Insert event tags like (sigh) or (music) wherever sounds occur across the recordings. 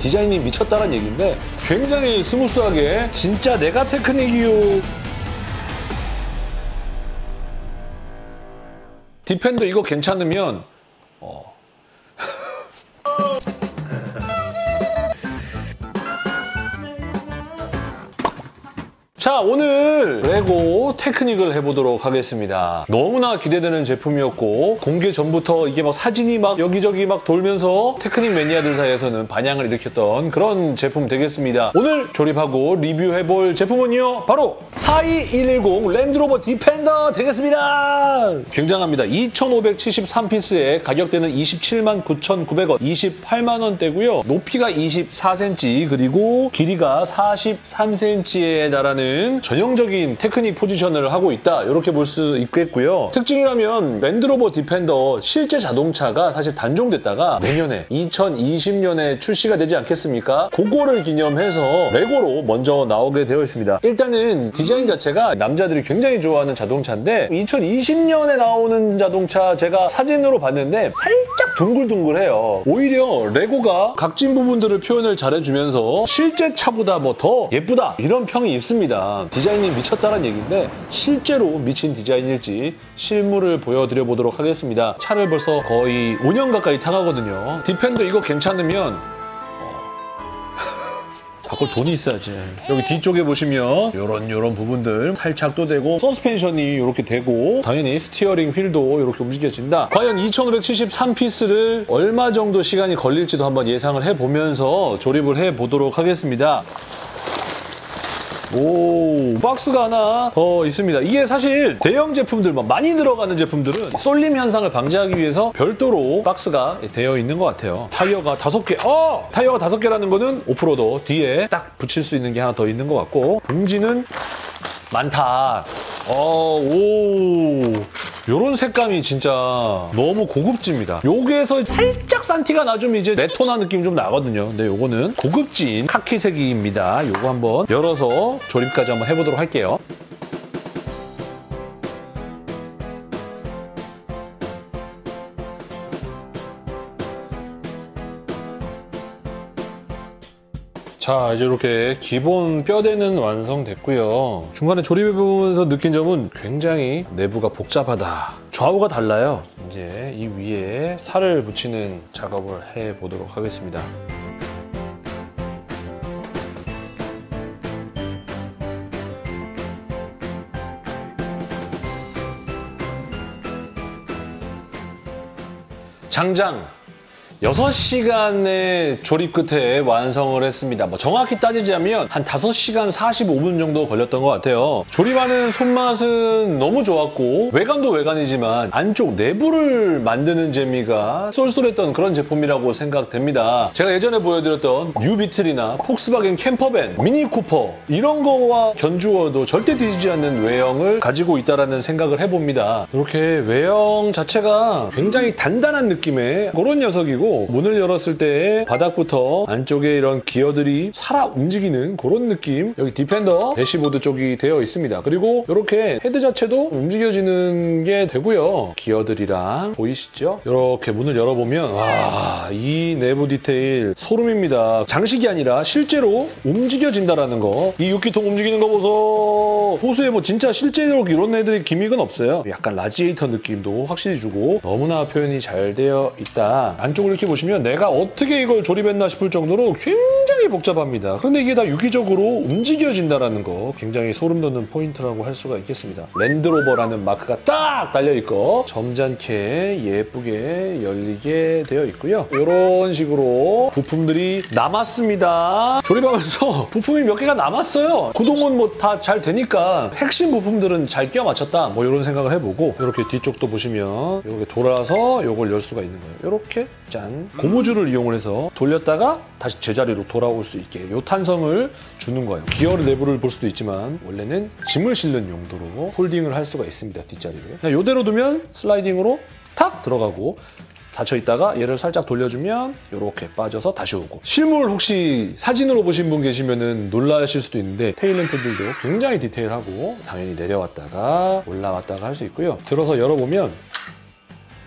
디자인이 미쳤다는 얘기인데 굉장히 smooth하게 진짜 내가 테크닉이요. 디펜더 이거 괜찮으면 어. 자 오늘 레고 테크닉을 해보도록 하겠습니다. 너무나 기대되는 제품이었고 공개 전부터 이게 막 사진이 막 여기저기 막 돌면서 테크닉 매니아들 사이에서는 반향을 일으켰던 그런 제품 되겠습니다. 오늘 조립하고 리뷰해볼 제품은요 바로 42110 랜드로버 디펜더 되겠습니다. 굉장합니다. 2,573 piece에 가격대는 27만 9,900원, 28만 원대고요. 높이가 24cm 그리고 길이가 43cm에 달하는 전형적인 테크닉 포지션을 하고 있다 이렇게 볼 수 있겠고요. 특징이라면 랜드로버 디펜더 실제 자동차가 사실 단종됐다가 내년에 2020년에 출시가 되지 않겠습니까? 그거를 기념해서 레고로 먼저 나오게 되어 있습니다. 일단은 디자인 자체가 남자들이 굉장히 좋아하는 자동차인데 2020년에 나오는 자동차 제가 사진으로 봤는데 살짝 둥글둥글해요. 오히려 레고가 각진 부분들을 표현을 잘해주면서 실제 차보다 뭐 더 예쁘다 이런 평이 있습니다. 디자인이 미쳤다는 얘기인데 실제로 미친 디자인일지 실물을 보여드려 보도록 하겠습니다. 차를 벌써 거의 5년 가까이 타가거든요. 디펜더 이거 괜찮으면 (laughs) 바꿀 돈이 있어야지. 여기 뒤쪽에 보시면 이런 이런 부분들 탈착도 되고 서스펜션이 이렇게 되고 당연히 steering wheel도 이렇게 움직여진다. 과연 2573 piece를 얼마 정도 시간이 걸릴지도 한번 예상을 해보면서 조립을 해보도록 하겠습니다. 오 박스가 하나 더 있습니다. 이게 사실 대형 제품들 많이 들어가는 제품들은 쏠림 현상을 방지하기 위해서 별도로 박스가 되어 있는 것 같아요. 타이어가 다섯 개. 어! 타이어가 다섯 개라는 거는 오프로더 뒤에 딱 붙일 수 있는 게 하나 더 있는 것 같고 봉지는 많다. 어, 오. 요런 색감이 진짜 너무 고급집니다. 여기에서 살짝 산티가 나주면 이제 레토나 느낌 좀 나거든요. 근데 요거는 고급진 카키색입니다. 요거 한번 열어서 조립까지 한번 해보도록 할게요. 자 이제 이렇게 기본 뼈대는 완성됐고요. 중간에 조립해보면서 느낀 점은 굉장히 내부가 복잡하다. 좌우가 달라요. 이제 이 위에 살을 붙이는 작업을 해보도록 하겠습니다. 장장 6시간의 조립 끝에 완성을 했습니다. 뭐 정확히 따지자면 한 5시간 45분 정도 걸렸던 것 같아요. 조립하는 손맛은 너무 좋았고 외관도 외관이지만 안쪽 내부를 만드는 재미가 쏠쏠했던 그런 제품이라고 생각됩니다. 제가 예전에 보여드렸던 뉴비틀이나 폭스바겐 캠퍼밴, 미니쿠퍼 이런 거와 견주어도 절대 뒤지지 않는 외형을 가지고 있다는 생각을 해봅니다. 이렇게 외형 자체가 굉장히 단단한 느낌의 그런 녀석이고 문을 열었을 때 바닥부터 안쪽에 이런 기어들이 살아 움직이는 그런 느낌 여기 디펜더 대시보드 쪽이 되어 있습니다. 그리고 이렇게 헤드 자체도 움직여지는 게 되고요. 기어들이랑 보이시죠? 이렇게 문을 열어보면 와, 이 내부 디테일 소름입니다. 장식이 아니라 실제로 움직여진다라는 거. 이 육기통 움직이는 거 보소. 호수에 뭐 진짜 실제로 이런 애들의 gimmick은 없어요. 약간 라지에이터 느낌도 확실히 주고 너무나 표현이 잘 되어 있다. 안쪽을 이렇게 보시면 내가 어떻게 이걸 조립했나 싶을 정도로 굉장히 복잡합니다. 그런데 이게 다 유기적으로 움직여진다는 거 굉장히 소름 돋는 포인트라고 할 수가 있겠습니다. 랜드로버라는 마크가 딱 달려있고 점잖게 예쁘게 열리게 되어 있고요. 이런 식으로 부품들이 남았습니다. 조립하면서 (laughs) 부품이 몇 개가 남았어요. 구동은 뭐 다 잘 되니까 핵심 부품들은 잘 끼워 맞췄다 뭐 이런 생각을 해보고 이렇게 뒤쪽도 보시면 이렇게 돌아서 이걸 열 수가 있는 거예요. 이렇게 짠 고무줄을 이용을 해서 돌렸다가 다시 제자리로 돌아 올 수 있게 이 탄성을 주는 거예요. 기어 내부를 볼 수도 있지만 원래는 짐을 실는 용도로 홀딩을 할 수가 있습니다. 뒷자리를. 그냥 이대로 두면 슬라이딩으로 탁 들어가고 닫혀 있다가 얘를 살짝 돌려주면 이렇게 빠져서 다시 오고 실물 혹시 사진으로 보신 분 계시면 놀라실 수도 있는데 테일램프들도 굉장히 디테일하고 당연히 내려왔다가 올라왔다가 할 수 있고요. 들어서 열어보면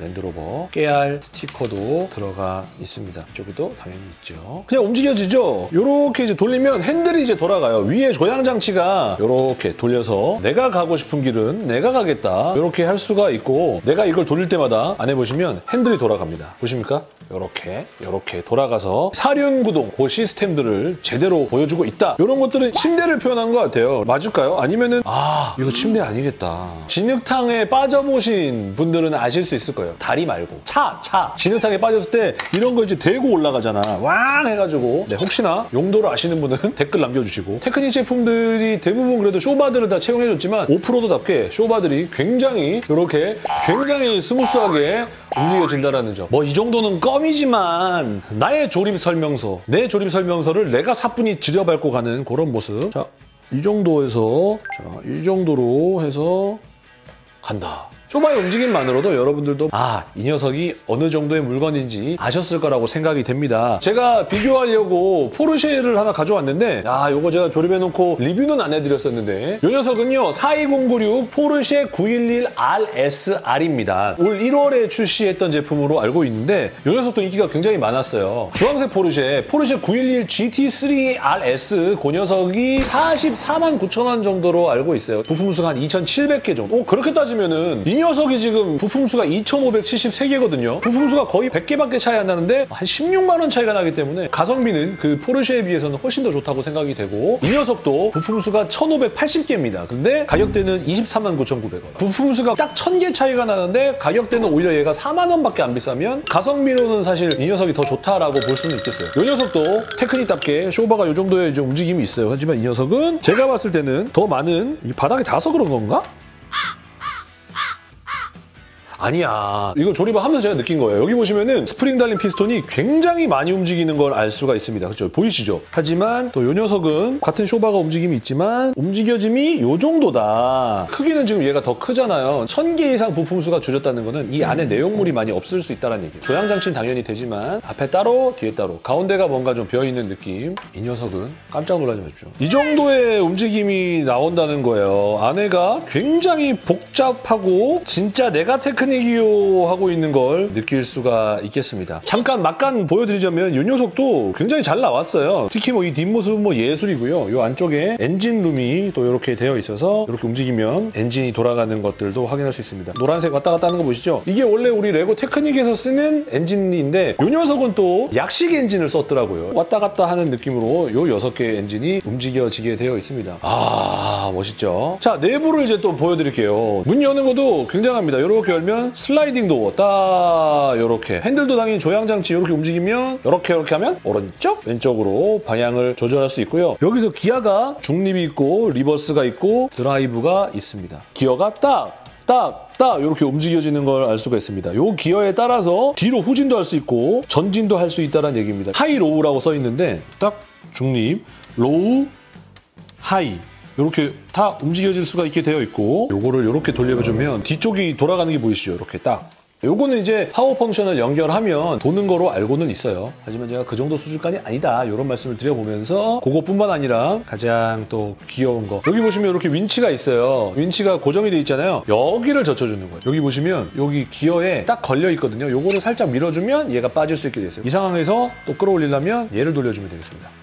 랜드로버 깨알 스티커도 들어가 있습니다. 이쪽에도 당연히 있죠. 그냥 움직여지죠? 이렇게 이제 돌리면 핸들이 이제 돌아가요. 위에 조향 장치가 이렇게 돌려서 내가 가고 싶은 길은 내가 가겠다. 이렇게 할 수가 있고 내가 이걸 돌릴 때마다 안에 보시면 핸들이 돌아갑니다. 보십니까? 이렇게 이렇게 돌아가서 사륜 구동 그 시스템들을 제대로 보여주고 있다. 이런 것들은 침대를 표현한 것 같아요. 맞을까요? 아니면은 아 이거 침대 아니겠다. 진흙탕에 빠져보신 분들은 아실 수 있을 거예요. 다리 말고 차, 차. 진흙탕에 빠졌을 때 이런 거 이제 대고 올라가잖아. 왕 해가지고 네, 혹시나 용도를 아시는 분은 (laughs) 댓글 남겨주시고 테크닉 제품들이 대부분 그래도 쇼바들을 다 채용해줬지만 오프로드답게 쇼바들이 굉장히 이렇게 굉장히 스무스하게 움직여진다라는 점. 뭐 이 정도는 껌이지만 나의 조립 설명서, 내 조립 설명서를 내가 사뿐히 지려밟고 가는 그런 모습. 자, 이 정도에서 자, 이 정도로 해서 간다. 쇼바의 움직임만으로도 여러분들도 아, 이 녀석이 어느 정도의 물건인지 아셨을 거라고 생각이 됩니다. 제가 비교하려고 포르쉐를 하나 가져왔는데 야, 이거 제가 조립해놓고 리뷰는 안 해드렸었는데 이 녀석은요, 42096 포르쉐 911RSR입니다. 올 1월에 출시했던 제품으로 알고 있는데 이 녀석도 인기가 굉장히 많았어요. 주황색 포르쉐, 포르쉐 911 GT3RS 그 녀석이 44만 9천 원 정도로 알고 있어요. 부품 수가 한 2,700개 정도. 오, 그렇게 따지면은 이 녀석이 지금 부품수가 2,573개거든요. 부품수가 거의 100개밖에 차이 안 나는데 한 16만 원 차이가 나기 때문에 가성비는 그 포르쉐에 비해서는 훨씬 더 좋다고 생각이 되고 이 녀석도 부품수가 1,580개입니다. 근데 가격대는 23만 9,900원. 부품수가 딱 1,000개 차이가 나는데 가격대는 오히려 얘가 4만 원밖에 안 비싸면 가성비로는 사실 이 녀석이 더 좋다라고 볼 수는 있겠어요. 이 녀석도 테크닉답게 쇼바가 이 정도의 이제 움직임이 있어요. 하지만 이 녀석은 제가 봤을 때는 더 많은 이 바닥에 닿아서 그런 건가? 아니야. 이거 조립을 하면서 제가 느낀 거예요. 여기 보시면은 스프링 달린 피스톤이 굉장히 많이 움직이는 걸 알 수가 있습니다. 그렇죠? 보이시죠? 하지만 또 이 녀석은 같은 쇼바가 움직임이 있지만 움직여짐이 요 정도다. 크기는 지금 얘가 더 크잖아요. 1000개 이상 부품 수가 줄였다는 거는 이 안에 내용물이 많이 없을 수 있다는 얘기예요. 조향 장치는 당연히 되지만 앞에 따로 뒤에 따로 가운데가 뭔가 좀 비어있는 느낌. 이 녀석은 깜짝 놀라지 마십시오. 이 정도의 움직임이 나온다는 거예요. 안에가 굉장히 복잡하고 진짜 내가 테크닉 테크닉이요 하고 있는 걸 느낄 수가 있겠습니다. 잠깐 막간 보여드리자면 이 녀석도 굉장히 잘 나왔어요. 특히 뭐 이 뒷모습은 뭐 예술이고요. 이 안쪽에 엔진 룸이 또 이렇게 되어 있어서 이렇게 움직이면 엔진이 돌아가는 것들도 확인할 수 있습니다. 노란색 왔다 갔다 하는 거 보시죠? 이게 원래 우리 레고 테크닉에서 쓰는 엔진인데 이 녀석은 또 약식 엔진을 썼더라고요. 왔다 갔다 하는 느낌으로 이 여섯 개 엔진이 움직여지게 되어 있습니다. 아 멋있죠? 자 내부를 이제 또 보여드릴게요. 문 여는 것도 굉장합니다. 이렇게 열면 슬라이딩 도어 딱 이렇게 핸들도 당연히 조향 장치 이렇게 움직이면 이렇게 이렇게 하면 오른쪽 왼쪽으로 방향을 조절할 수 있고요. 여기서 기아가 중립이 있고 reverse가 있고 드라이브가 있습니다. 기어가 딱 딱, 딱 이렇게 움직여지는 걸 알 수가 있습니다. 요 기어에 따라서 뒤로 후진도 할 수 있고 전진도 할 수 있다는 얘기입니다. high low라고 써 있는데 딱 중립, low, high 이렇게 다 움직여질 수가 있게 되어 있고 요거를 이렇게 돌려주면 뒤쪽이 돌아가는 게 보이시죠? 이렇게 딱. 요거는 이제 파워 펑션을 연결하면 도는 거로 알고는 있어요. 하지만 제가 그 정도 수준까지 아니다 이런 말씀을 드려보면서 그것뿐만 아니라 가장 또 귀여운 거 여기 보시면 이렇게 윈치가 있어요. 윈치가 고정이 돼 있잖아요. 여기를 젖혀주는 거예요. 여기 보시면 여기 기어에 딱 걸려 있거든요. 요거를 살짝 밀어주면 얘가 빠질 수 있게 돼 있어요. 이 상황에서 또 끌어올리려면 얘를 돌려주면 되겠습니다.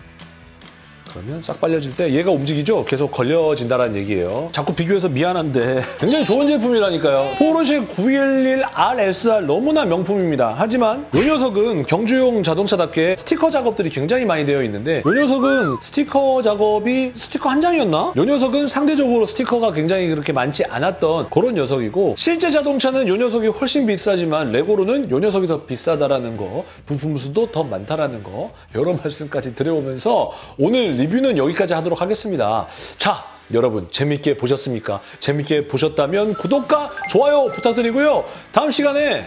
그러면 싹 빨려질 때 얘가 움직이죠? 계속 걸려진다는 얘기예요. 자꾸 비교해서 미안한데 (laughs) 굉장히 좋은 제품이라니까요. 포르쉐 911 RSR 너무나 명품입니다. 하지만 이 녀석은 경주용 자동차답게 스티커 작업들이 굉장히 많이 되어 있는데 이 녀석은 스티커 작업이 스티커 한 장이었나? 이 녀석은 상대적으로 스티커가 굉장히 그렇게 많지 않았던 그런 녀석이고 실제 자동차는 이 녀석이 훨씬 비싸지만 레고로는 이 녀석이 더 비싸다라는 거 부품 수도 더 많다라는 거 여러 (laughs) 말씀까지 드려오면서 오늘 리뷰는 여기까지 하도록 하겠습니다. 자, 여러분 재밌게 보셨습니까? 재밌게 보셨다면 구독과 좋아요 부탁드리고요. 다음 시간에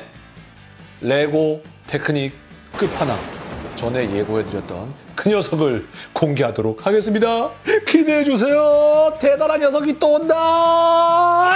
레고 테크닉 끝판왕 전에 예고해드렸던 그 녀석을 공개하도록 하겠습니다. 기대해주세요. 대단한 녀석이 또 온다.